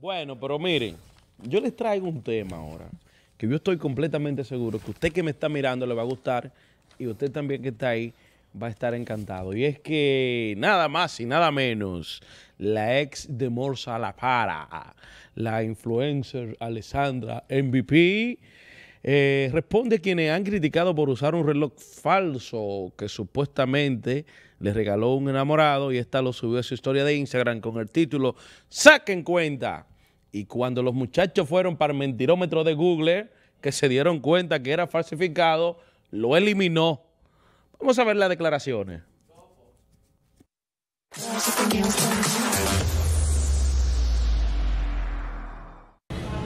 Bueno, pero miren, yo les traigo un tema ahora que yo estoy completamente seguro que usted que me está mirando le va a gustar y usted también que está ahí va a estar encantado. Y es que nada más y nada menos, la ex de Morsa La Para, la influencer Alessandra MVP, eh, responde quienes han criticado por usar un reloj falso que supuestamente le regaló un enamorado y esta lo subió a su historia de Instagram con el título Saquen cuenta. Y cuando los muchachos fueron para el mentirómetro de Google, que se dieron cuenta que era falsificado, lo eliminó. Vamos a ver las declaraciones.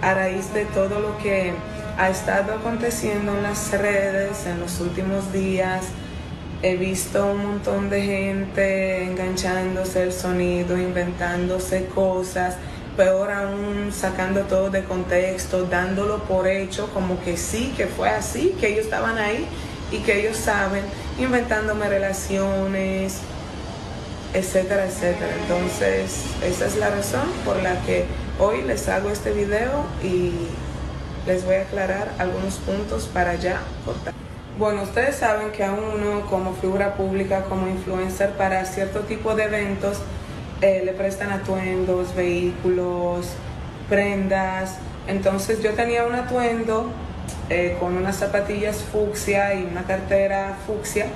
A raíz de todo lo que ha estado aconteciendo en las redes en los últimos días, he visto un montón de gente enganchándose el sonido, inventándose cosas, peor aún sacando todo de contexto, dándolo por hecho como que sí, que fue así, que ellos estaban ahí y que ellos saben, inventándome relaciones, etcétera, etcétera. Entonces, esa es la razón por la que hoy les hago este video y les voy a aclarar algunos puntos para ya cortar. Bueno, ustedes saben que a uno como figura pública, como influencer para cierto tipo de eventos, eh, le prestan atuendos, vehículos, prendas. Entonces yo tenía un atuendo eh, con unas zapatillas fucsia y una cartera fucsia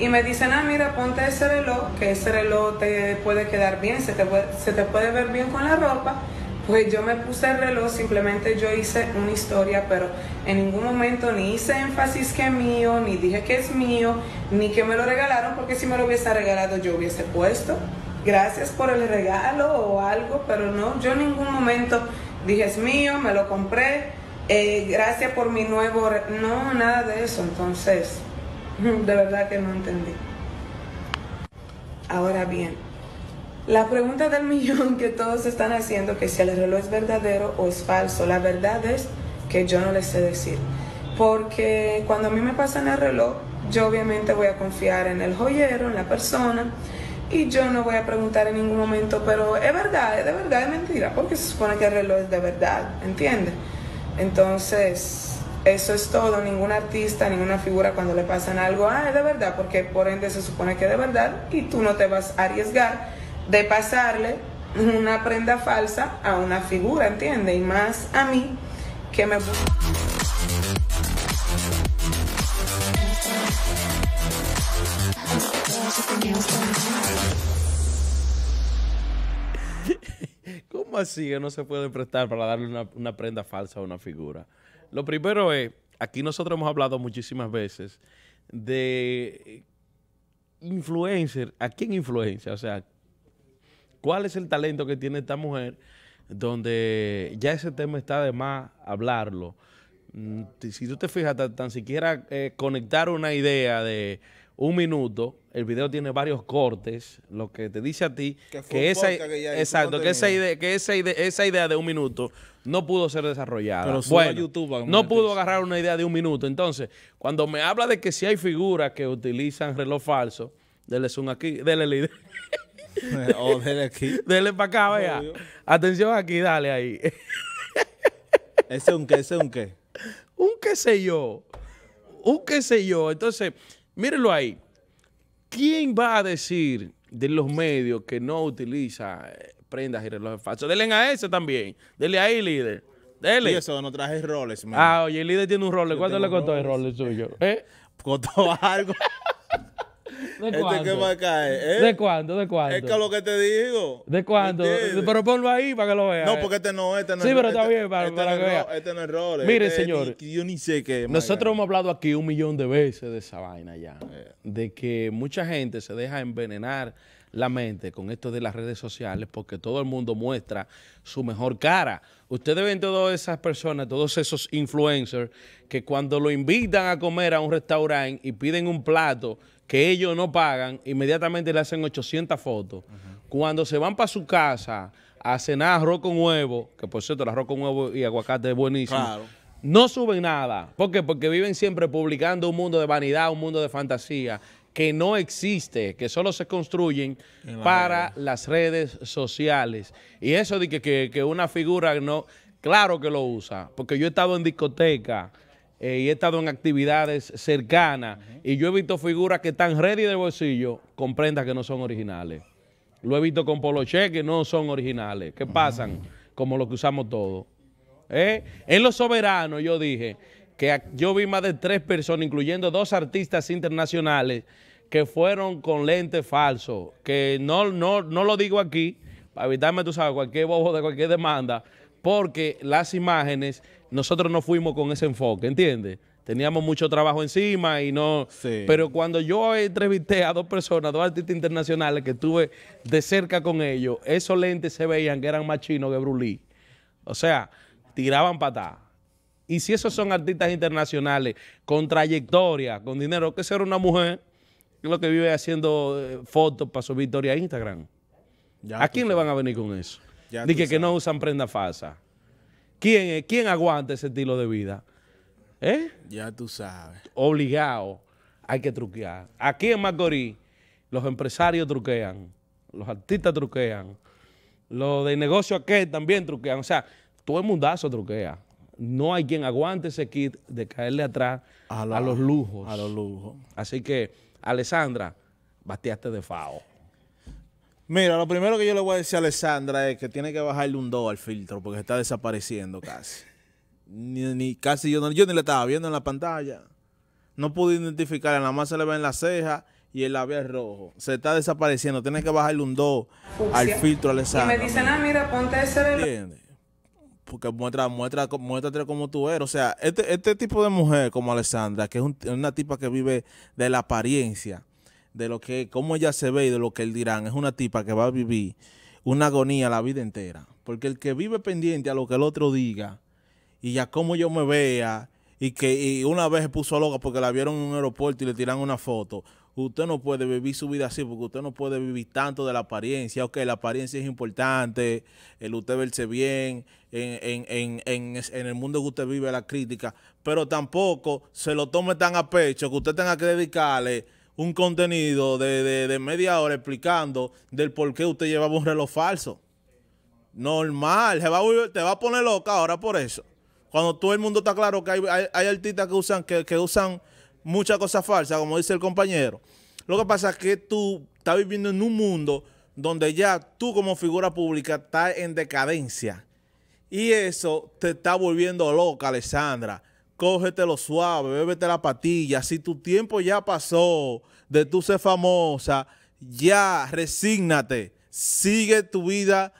y me dicen, ah, mira, ponte ese reloj, que ese reloj te puede quedar bien, se se te puede ver bien con la ropa pues yo me puse el reloj, simplemente yo hice una historia, pero en ningún momento ni hice énfasis que es mío, ni dije que es mío, ni que me lo regalaron, porque si me lo hubiese regalado yo hubiese puesto gracias por el regalo o algo, pero no, yo en ningún momento dije es mío, me lo compré, eh, gracias por mi nuevo, no, nada de eso, entonces, de verdad que no entendí. Ahora bien, la pregunta del millón que todos están haciendo, que si el reloj es verdadero o es falso, la verdad es que yo no les sé decir. Porque cuando a mí me pasan el reloj, yo obviamente voy a confiar en el joyero, en la persona, y yo no voy a preguntar en ningún momento, pero es verdad, es de verdad, es mentira, porque se supone que el reloj es de verdad, ¿entiendes? Entonces, eso es todo, ningún artista, ninguna figura cuando le pasan algo, ah, es de verdad, porque por ende se supone que es de verdad y tú no te vas a arriesgar de pasarle una prenda falsa a una figura, ¿entiendes? Y más a mí que me... ¿Cómo así que no se puede prestar para darle una, una, prenda falsa a una figura? Lo primero es, aquí nosotros hemos hablado muchísimas veces de influencer, ¿a quién influencia? O sea, cuál es el talento que tiene esta mujer, donde ya ese tema está de más hablarlo. Mm, si tú te fijas, tan, siquiera eh, conectar una idea de un minuto, el video tiene varios cortes, lo que te dice a ti que, esa, exacto, que esa idea, que esa idea, esa idea de un minuto no pudo ser desarrollada. bueno, no pudo agarrar una idea de un minuto. Entonces, cuando me habla de que si hay figuras que utilizan reloj falso, dele zoom aquí, dele la idea. o dele aquí. Dele para acá, vaya. Atención aquí, dale ahí. ¿Ese un qué? ¿Ese un qué? Un qué sé yo. Un qué sé yo. Entonces, mírenlo ahí. ¿Quién va a decir de los medios que no utiliza eh, prendas y relojes falsos? Denle a ese también. Dele ahí, líder. Dele. Y eso no traje roles, Ah, oye, el líder tiene un role. ¿Cuánto le costó el role suyo? ¿Eh? Costó algo. ¿De este cuándo? que va a caer, ¿eh? ¿De cuándo? ¿De cuándo? Es que lo que te digo. ¿De cuándo? Pero ponlo ahí para que lo vea. No, porque este no, este no Sí, pero está este, bien para, este para no que. Este no es rol. Mire, este señor. yo ni sé qué. Nosotros hemos hablado aquí un millón de veces de esa vaina ya. Eh. De que mucha gente se deja envenenar la mente con esto de las redes sociales porque todo el mundo muestra su mejor cara. Ustedes ven todas esas personas, todos esos influencers que cuando lo invitan a comer a un restaurante y piden un plato que ellos no pagan, inmediatamente le hacen 800 fotos. Cuando se van para su casa a cenar arroz con huevo, que por cierto el arroz con huevo y aguacate es buenísimo, no suben nada. ¿Por qué? Porque viven siempre publicando un mundo de vanidad, un mundo de fantasía que no existe, que solo se construyen para las redes sociales. Y eso de que, que- que una figura no, claro que lo usa, porque yo he estado en discoteca eh, y he estado en actividades cercanas y yo he visto figuras que están ready de bolsillo con prendas que no son originales. Lo he visto con poloche que no son originales, que pasan como lo que usamos todos. ¿Eh? En Los Soberanos yo dije que yo vi más de tres personas, incluyendo dos artistas internacionales, que fueron con lentes falsos, que no, no, no lo digo aquí, para evitarme, tú sabes, cualquier bobo de cualquier demanda, porque las imágenes, nosotros no fuimos con ese enfoque, ¿entiendes? Teníamos mucho trabajo encima y no... Sí. Pero cuando yo entrevisté a dos personas, dos artistas internacionales que estuve de cerca con ellos, esos lentes se veían que eran más chinos que Brulí. O sea, tiraban patadas. Y si esos son artistas internacionales con trayectoria, con dinero, que ser una mujer que es lo que vive haciendo eh, fotos para su victoria a Instagram. Ya ¿A quién le van a venir con eso? Dije tú que no usan prenda falsa. ¿Quién, es- ¿Quién aguanta ese estilo de vida? ¿Eh? Ya tú sabes. Obligado. Hay que truquear. Aquí en Macorís, los empresarios truquean, los artistas truquean, los de negocio aquel también truquean. O sea, todo el mundazo truquea. No hay quien aguante ese kit de caerle atrás a, la- los lujos. A los lujos. Así que, Alessandra, bateaste de FAO. Mira, lo primero que yo le voy a decir a Alessandra es que tiene que bajarle un 2 al filtro porque está desapareciendo casi. Ni, ni- casi yo, no, yo ni le estaba viendo en la pantalla. No pude identificarla, nada más se le ve en la ceja y el labial rojo. Se está desapareciendo. Tiene que bajarle un 2 al Fucsia. filtro, Y Alessandra. me dicen, ah, mira, ponte ese reloj. ¿Entiendes? Porque muestra, muestra, muéstrate como tú eres. O sea, este, este tipo de mujer como Alessandra, que es un- una tipa que vive de la apariencia, de lo que, cómo ella se ve y de lo que él dirán, es una tipa que va a vivir una agonía la vida entera. Porque el que vive pendiente a lo que el otro diga y a cómo yo me vea y que y una vez se puso loca porque la vieron en un aeropuerto y le tiran una foto. Usted no puede vivir su vida así porque usted no puede vivir tanto de la apariencia. Ok, la apariencia es importante, el usted verse bien, en, en, en, en, en el mundo que usted vive la crítica, pero tampoco se lo tome tan a pecho que usted tenga que dedicarle un contenido de, de, media hora explicando del por qué usted llevaba un reloj falso. Normal, se va a te va a poner loca ahora por eso. Cuando todo el mundo está claro que hay, hay, hay artistas que usan, que, que usan muchas cosas falsas, como dice el compañero. Lo que pasa es que tú estás viviendo en un mundo donde ya tú como figura pública estás en decadencia. Y eso te está volviendo loca, Alessandra. Cógetelo suave, bébete la patilla. Si tu tiempo ya pasó de tú ser famosa, ya resígnate. Sigue tu vida,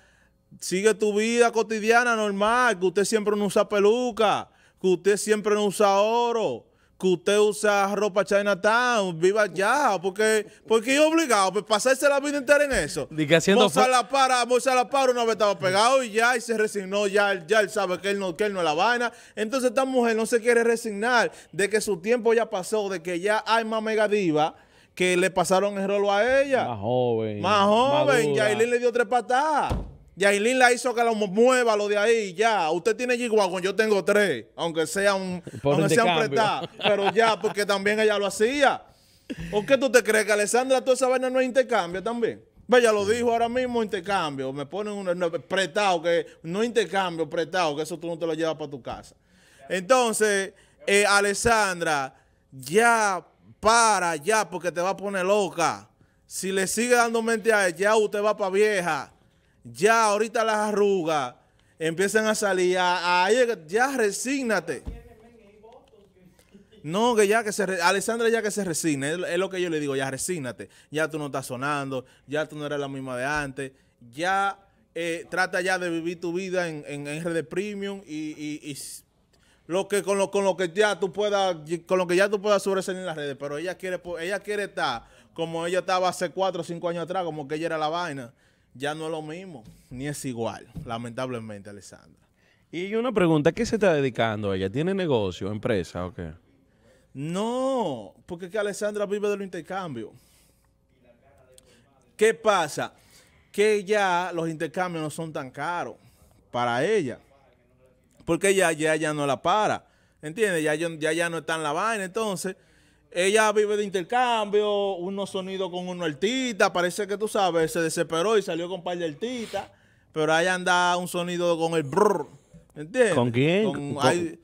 sigue tu vida cotidiana normal. Que usted siempre no usa peluca, que usted siempre no usa oro, que usted usa ropa Chinatown. Viva ya, porque, porque es obligado pues, pasarse la vida entera en eso. Di que haciendo Mozart fo- la para, Mozart la para una vez estaba pegado y ya, y se resignó, ya, él- ya él sabe que él, no, que él no es la vaina. Entonces esta mujer no se quiere resignar de que su tiempo ya pasó, de que ya hay más mega diva que le pasaron el rolo a ella. Más joven. Más joven. Yailin le dio tres patadas. Yailin la hizo que lo mueva lo de ahí, ya. Usted tiene G-Wagon, yo tengo tres, aunque sean, Por aunque sean intercambio. prestadas. Pero ya, porque también ella lo hacía. ¿O qué tú te crees que Alessandra toda esa vaina no es intercambio también? Ella lo dijo ahora mismo, intercambio. Me ponen un no, prestado, que no intercambio, prestado, que eso tú no te lo llevas para tu casa. Entonces, eh, Alessandra, ya para, ya, porque te va a poner loca. Si le sigue dando mente a ella, ya usted va para vieja. Ya, ahorita las arrugas empiezan a salir. A, ya, resígnate. No, que ya que se... re- Alessandra ya que se resigne. Es, lo que yo le digo, ya resígnate. Ya tú no estás sonando, ya tú no eres la misma de antes. Ya eh, trata ya de vivir tu vida en, en, en Premium y, y- y lo que con lo, con lo que ya tú puedas con lo que ya tú puedas sobresalir en las redes, pero ella quiere ella quiere estar como ella estaba hace cuatro o cinco años atrás, como que ella era la vaina. Ya no es lo mismo, ni es igual, lamentablemente, Alessandra. Y una pregunta, ¿a qué se está dedicando ella? ¿Tiene negocio, empresa o qué? No, porque es que Alessandra vive de los intercambios. ¿Qué pasa? Que ya los intercambios no son tan caros para ella. Porque ya, ya, ya no la para. ¿Entiendes? Ya, ya, ya, ya no está en la vaina. Entonces, ella vive de intercambio, unos sonidos con uno artista, parece que tú sabes, se desesperó y salió con un par de artistas, pero ahí anda un sonido con el brrr, ¿entiendes? ¿Con quién? ¿Con-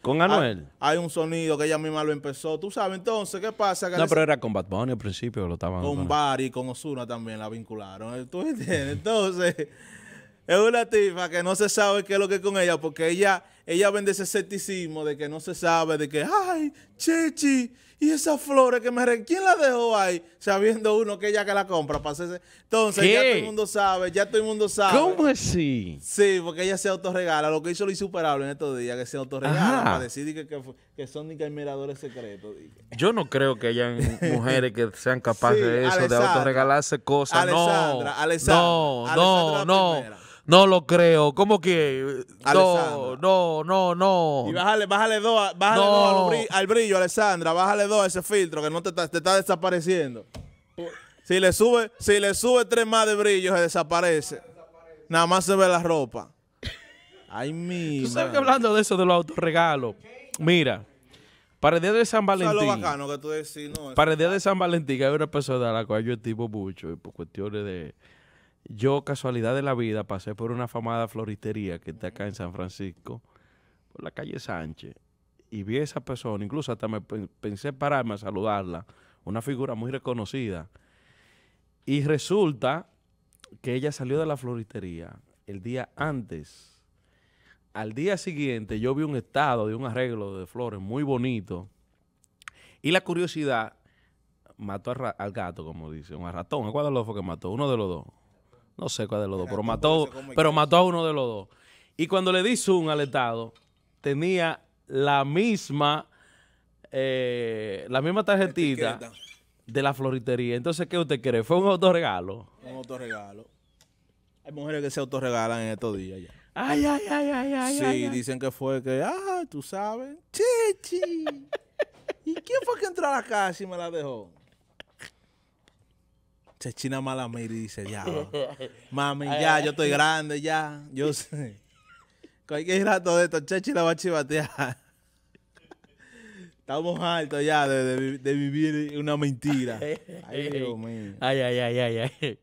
con Anuel? Hay, hay un sonido que ella misma lo empezó, tú sabes, entonces, ¿qué pasa? Que No, pero era con Bad Bunny al principio, lo estaban... con Bari con Osuna también la vincularon. ¿Tú entiendes? Entonces, es una tipa que no se sabe qué es lo que es con ella, porque ella, ella vende ese escepticismo de que no se sabe, de que, ay, Chechi, y esas flores que me... re- ¿Quién la dejó ahí? Sabiendo uno que ella que la compra para hacerse... Entonces, ya todo el mundo sabe, ya todo el mundo sabe. ¿Cómo así? Sí, porque ella se autorregala. Lo que hizo lo insuperable en estos días, que se autorregala Ajá. para decir que, que, son ni que admiradores secretos. Yo no creo que hayan mujeres que sean capaces Sí, de eso, de Alessandra. autorregalarse cosas. Alessandra, no, no, no. No lo creo. ¿Cómo que? No, Alessandra. no, no, no. Y bájale, bájale dos, bájale No. dos a lo bri- al brillo, Alessandra. Bájale dos a ese filtro que no te está, te está desapareciendo. Si le sube, si le sube tres más de brillo, se desaparece. Nada más se ve la ropa. Ay, mi. Tú sabes que hablando de eso de los autorregalos, mira, para el día de San Eso es lo Valentín, bacano que tú decís, no. para el día de San Valentín hay una persona a la cual yo estimo mucho y por cuestiones de... Yo, casualidad de la vida, pasé por una famada floristería que está acá en San Francisco, por la calle Sánchez, y vi a esa persona, incluso hasta me pen- pensé pararme a saludarla, una figura muy reconocida. Y resulta que ella salió de la floristería el día antes. Al día siguiente yo vi un estado de un arreglo de flores muy bonito. Y la curiosidad mató al, gato, como dicen, o al ratón. ¿A ¿Cuál de los que mató? Uno de los dos. No sé cuál de los dos, pero mató, pero mató a uno de los dos. Y cuando le di zoom al estado, tenía la misma, eh, la misma tarjetita Etiqueta. de la floritería. Entonces, ¿qué usted cree? ¿Fue un autorregalo? Un autorregalo. Hay mujeres que se autorregalan en estos días ya. Ay, ay, ay, ay, ay. sí, ay, ay. dicen que fue que, ah, tú sabes. Chichi. ¿Y quién fue que entró a la casa y me la dejó? Chechina mala mira y dice, ya, mami, ya, yo estoy grande, ya, yo sé. Cualquier rato de esto, Chechi la va a chivatear. Estamos hartos ya de, de vivir una mentira. Ay, Dios mío. Ay, ay, ay, ay, ay.